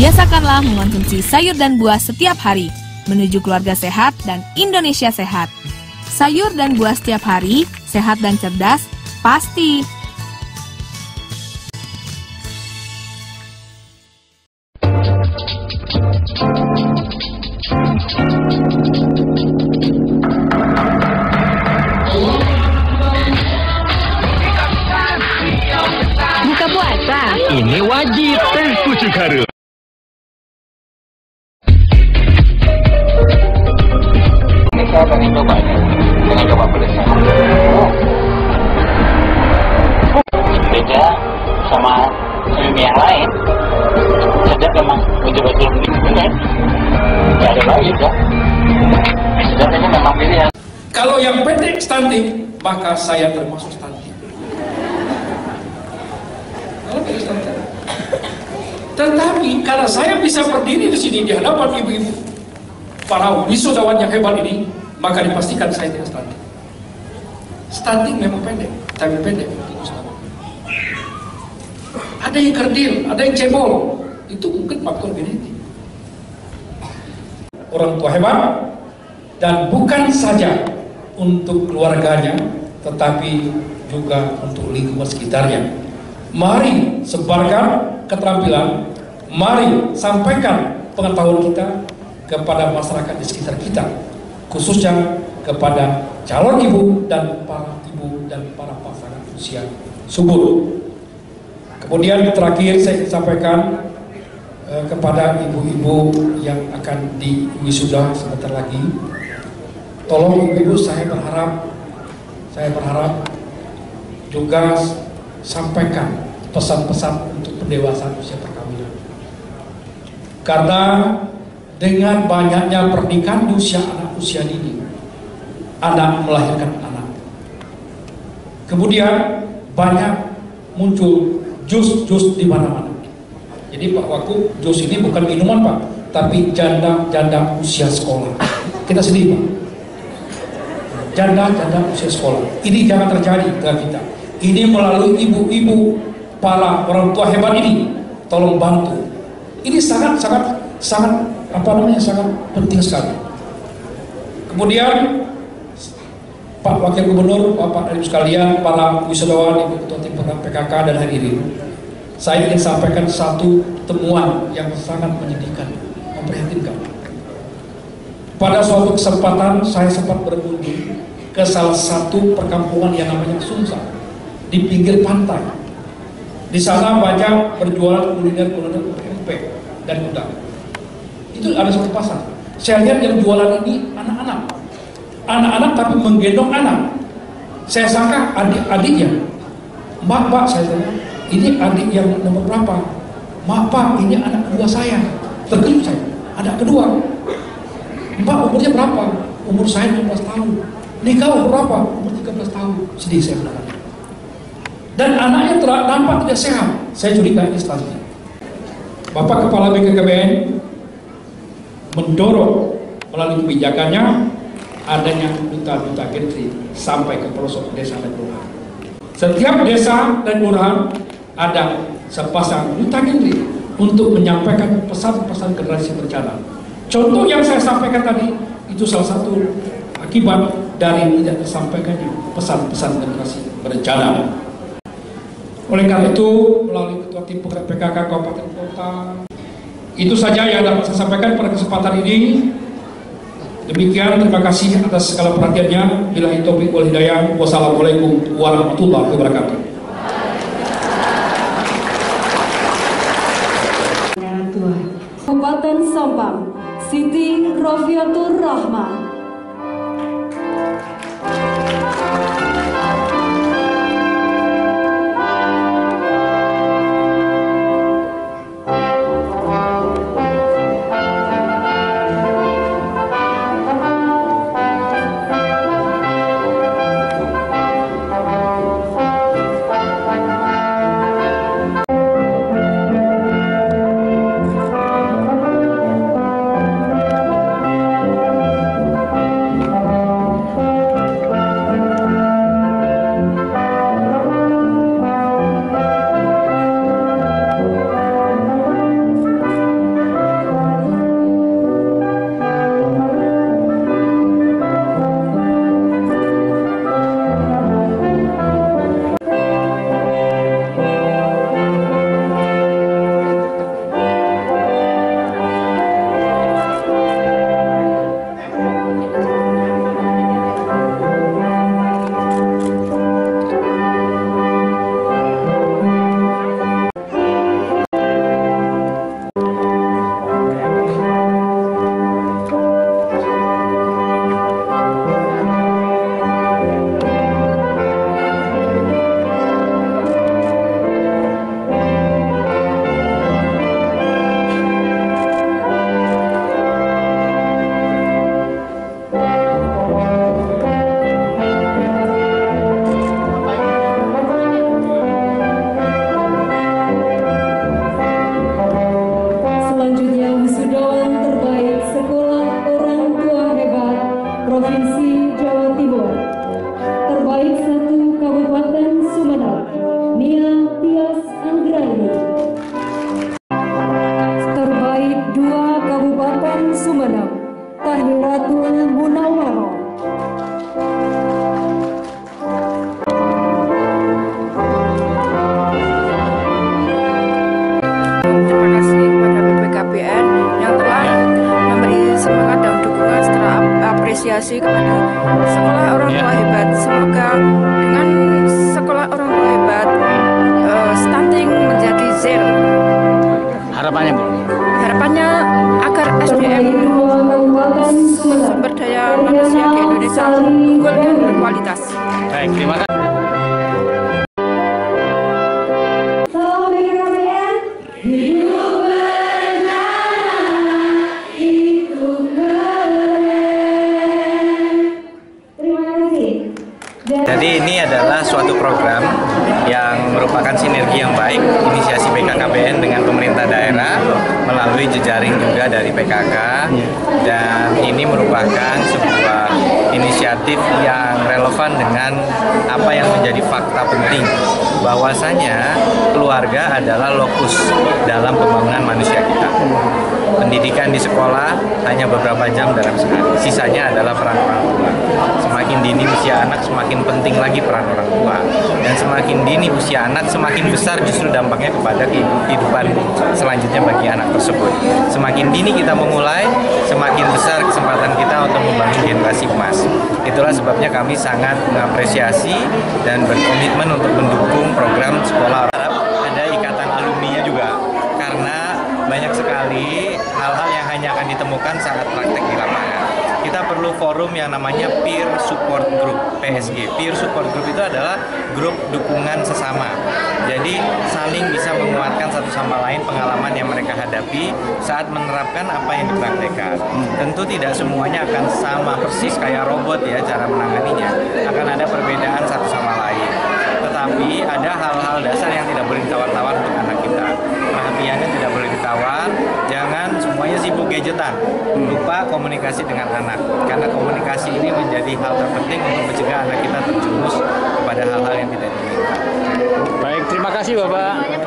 Biasakanlah mengonsumsi sayur dan buah setiap hari, menuju keluarga sehat dan Indonesia sehat. Sayur dan buah setiap hari, sehat dan cerdas, pasti. Buka puasa. Ini wajib teh pucuk saya pengen coba ini. Pengen coba pedasnya. Beda sama mie yang lain. Sedap memang betul-betul benar. Gak ada lagi ya. Sedap ini memang pilihan. Kalau yang pendek stunting, maka saya termasuk stunting. Kalau pendek stunting. Tetapi karena saya bisa berdiri di sini di hadapan ibu-ibu para wisudawan yang hebat ini, maka dipastikan saya tidak stunting. Stunting memang pendek, tapi pendek. Ada yang kerdil, ada yang cebol, itu mungkin faktor genetik. Orang tua hebat, dan bukan saja untuk keluarganya, tetapi juga untuk lingkungan sekitarnya. Mari sebarkan keterampilan, mari sampaikan pengetahuan kita kepada masyarakat di sekitar kita, khususnya kepada calon ibu dan para ibu dan para pasangan usia subur. Kemudian terakhir saya sampaikan eh, kepada ibu-ibu yang akan diwisuda sebentar lagi, tolong ibu-ibu saya berharap saya berharap juga sampaikan pesan-pesan untuk pendewasaan usia perkawinan karena dengan banyaknya pernikahan di usia anak usia dini anak melahirkan anak kemudian banyak muncul jus-jus di mana-mana jadi Pak Waku jus ini bukan minuman Pak tapi janda-janda usia sekolah kita sedih Pak janda-janda usia sekolah. Ini jangan terjadi ke kita. Ini melalui ibu-ibu para orang tua hebat ini. Tolong bantu. Ini sangat sangat sangat apa namanya sangat penting sekali. Kemudian Pak Wakil Gubernur, Bapak Ibu sekalian, para wisudawan, Ibu Ketua Tim PKK dan hadirin, saya ingin sampaikan satu temuan yang sangat menyedihkan, memprihatinkan. Pada suatu kesempatan saya sempat berkunjung ke salah satu perkampungan yang namanya Sumsa di pinggir pantai. Di sana banyak berjualan kuliner-kuliner pempek dan udang. Itu ada satu pasar. Saya lihat yang jualan ini anak-anak. Anak-anak tapi menggendong anak. Saya sangka adik-adiknya. Mbak, mbak, saya tanya, ini adik yang nomor berapa? Mak, pak, ini anak kedua saya. Terkejut saya. Anak kedua. Mbak umurnya berapa? Umur saya 15 tahun. Nikah umur berapa? Umur 13 tahun. Sedih saya mendengarnya. Dan anaknya nampak tidak sehat. Saya curiga ini. Bapak Kepala BKKBN mendorong melalui kebijakannya adanya duta-duta gentri sampai ke pelosok desa dan kelurahan. Setiap desa dan kelurahan ada sepasang duta gentri untuk menyampaikan pesan-pesan generasi berencana. Contoh yang saya sampaikan tadi itu salah satu akibat dari tidak tersampaikannya pesan-pesan generasi berencana. Oleh karena itu, melalui Ketua Tim Penggerak PKK Kabupaten Kota, itu saja yang dapat saya sampaikan pada kesempatan ini. Demikian, terima kasih atas segala perhatiannya. Bila itu wal hidayah. Wassalamualaikum warahmatullahi wabarakatuh. Kabupaten Sampang, Siti Rofiatur Rahma. Apresiasi kepada sekolah orang tua hebat. Semoga dengan sekolah orang tua hebat eh, stunting menjadi zero. Harapannya Bu? Jadi ini adalah suatu program yang merupakan sinergi yang baik inisiasi BKKBN dengan pemerintah daerah melalui jejaring juga dari PKK dan ini merupakan sebuah inisiatif yang relevan dengan apa yang menjadi fakta penting bahwasanya keluarga adalah lokus dalam pembangunan manusia kita. Pendidikan di sekolah hanya beberapa jam dalam sehari. Sisanya adalah peran orang tua. Semakin dini usia anak, semakin penting lagi peran orang tua. Dan semakin dini usia anak, semakin besar justru dampaknya kepada kehidupan selanjutnya bagi anak tersebut. Semakin dini kita memulai, semakin besar kesempatan kita untuk membangun generasi emas. Itulah sebabnya kami sangat mengapresiasi dan berkomitmen untuk mendukung program sekolah Harap ada ikatan alumninya juga karena banyak sekali hal-hal yang hanya akan ditemukan saat praktek di lapangan. Kita perlu forum yang namanya peer support group PSG. Peer support group itu adalah grup dukungan sesama. Jadi saling bisa menguatkan satu sama lain pengalaman yang mereka hadapi saat menerapkan apa yang dipraktekkan. Tentu tidak semuanya akan sama persis kayak robot ya cara menanganinya. Akan ada perbedaan satu sama lain tetapi ada hal-hal dasar yang tidak boleh ditawar-tawar untuk anak semuanya sibuk gadgetan. Lupa komunikasi dengan anak, karena komunikasi ini menjadi hal terpenting untuk mencegah anak kita terjerumus kepada hal-hal yang tidak diinginkan. Baik, terima kasih Bapak.